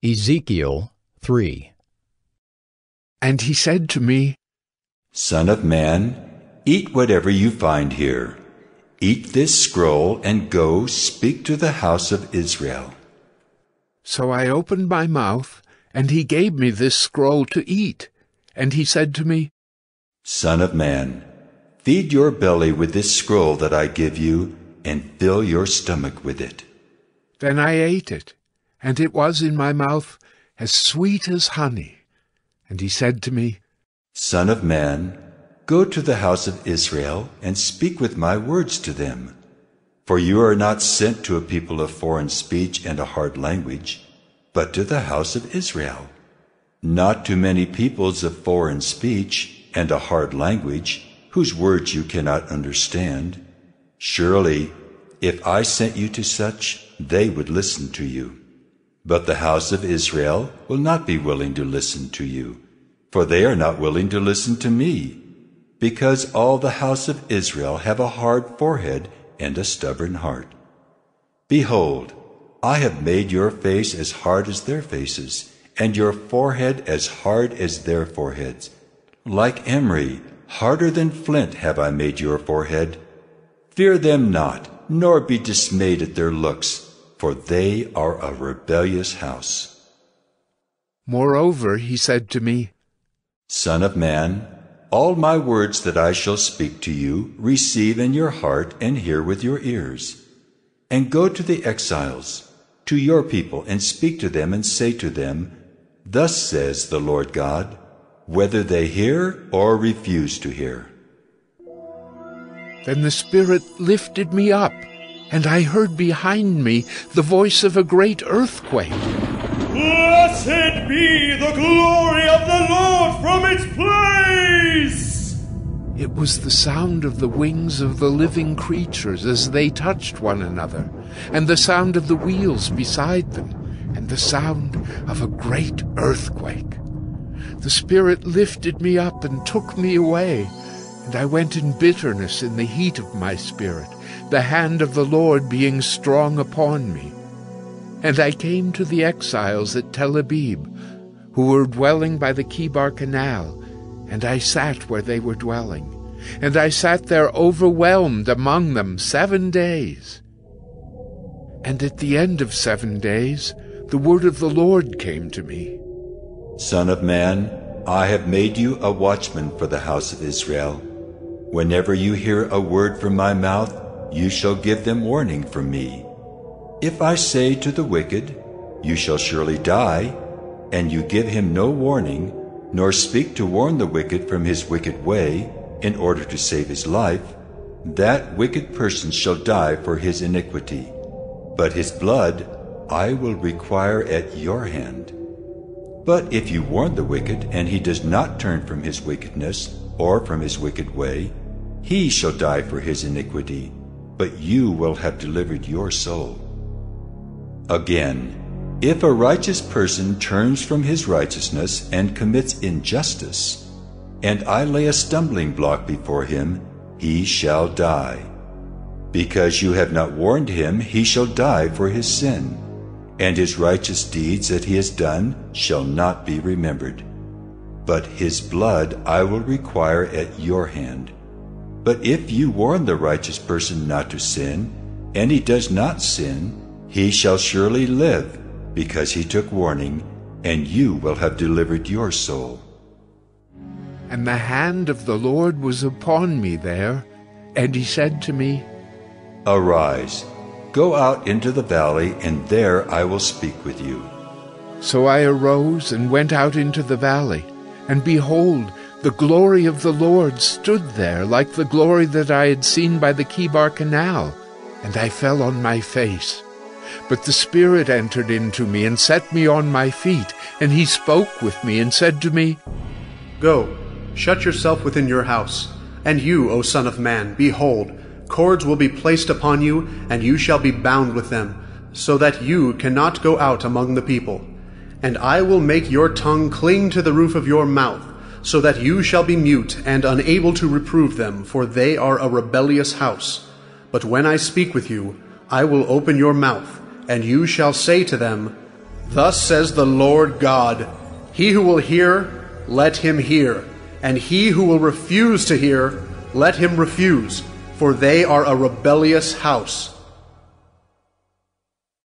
Ezekiel 3 And he said to me, Son of man, eat whatever you find here. Eat this scroll and go speak to the house of Israel. So I opened my mouth, and he gave me this scroll to eat. And he said to me, Son of man, feed your belly with this scroll that I give you, and fill your stomach with it. Then I ate it, and it was in my mouth as sweet as honey. And he said to me, Son of man, go to the house of Israel and speak with my words to them. For you are not sent to a people of foreign speech and a hard language, but to the house of Israel. Not to many peoples of foreign speech and a hard language, whose words you cannot understand. Surely, if I sent you to such, they would listen to you. But the house of Israel will not be willing to listen to you, for they are not willing to listen to me, because all the house of Israel have a hard forehead and a stubborn heart. Behold, I have made your face as hard as their faces, and your forehead as hard as their foreheads. Like emery, harder than flint have I made your forehead. Fear them not, nor be dismayed at their looks for they are a rebellious house. Moreover, he said to me, Son of man, all my words that I shall speak to you, receive in your heart and hear with your ears. And go to the exiles, to your people, and speak to them, and say to them, Thus says the Lord God, whether they hear or refuse to hear. Then the Spirit lifted me up and I heard behind me the voice of a great earthquake. Blessed be the glory of the Lord from its place! It was the sound of the wings of the living creatures as they touched one another, and the sound of the wheels beside them, and the sound of a great earthquake. The Spirit lifted me up and took me away, and I went in bitterness in the heat of my spirit the hand of the Lord being strong upon me. And I came to the exiles at Tel Abib, who were dwelling by the Chebar Canal, and I sat where they were dwelling. And I sat there overwhelmed among them seven days. And at the end of seven days, the word of the Lord came to me. Son of man, I have made you a watchman for the house of Israel. Whenever you hear a word from my mouth, you shall give them warning from me. If I say to the wicked, You shall surely die, and you give him no warning, nor speak to warn the wicked from his wicked way, in order to save his life, that wicked person shall die for his iniquity. But his blood I will require at your hand. But if you warn the wicked, and he does not turn from his wickedness, or from his wicked way, he shall die for his iniquity but you will have delivered your soul. Again, if a righteous person turns from his righteousness and commits injustice, and I lay a stumbling block before him, he shall die. Because you have not warned him, he shall die for his sin, and his righteous deeds that he has done shall not be remembered. But his blood I will require at your hand. But if you warn the righteous person not to sin, and he does not sin, he shall surely live, because he took warning, and you will have delivered your soul. And the hand of the Lord was upon me there, and he said to me, Arise, go out into the valley, and there I will speak with you. So I arose and went out into the valley, and behold, the glory of the Lord stood there like the glory that I had seen by the Chebar Canal, and I fell on my face. But the Spirit entered into me and set me on my feet, and he spoke with me and said to me, Go, shut yourself within your house. And you, O Son of Man, behold, cords will be placed upon you, and you shall be bound with them, so that you cannot go out among the people. And I will make your tongue cling to the roof of your mouth, so that you shall be mute and unable to reprove them, for they are a rebellious house. But when I speak with you, I will open your mouth, and you shall say to them, Thus says the Lord God, He who will hear, let him hear, and he who will refuse to hear, let him refuse, for they are a rebellious house.